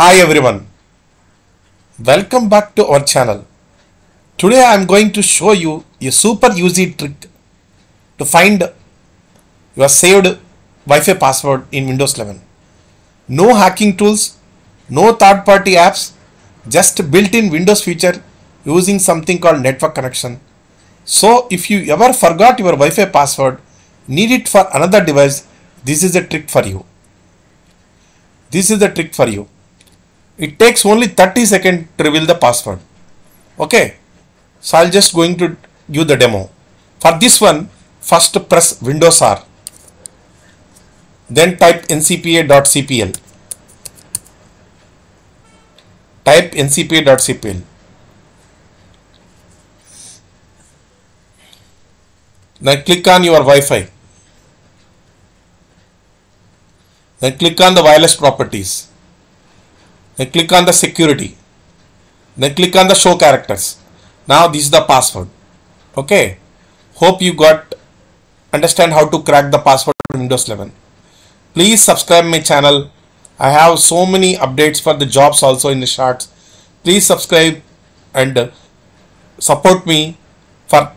Hi everyone, welcome back to our channel. Today I am going to show you a super easy trick to find your saved Wi-Fi password in Windows 11. No hacking tools, no third-party apps, just built-in Windows feature using something called network connection. So if you ever forgot your Wi-Fi password, need it for another device, this is a trick for you. This is the trick for you. It takes only 30 seconds to reveal the password. Okay. So I'll just going to give the demo. For this one, first press Windows R. Then type ncpa.cpl. Type ncpa.cpl. Then click on your Wi-Fi. Then click on the wireless properties. Then click on the security. Then click on the show characters. Now this is the password. Okay. Hope you got understand how to crack the password in Windows 11. Please subscribe my channel. I have so many updates for the jobs also in the shorts. Please subscribe and support me for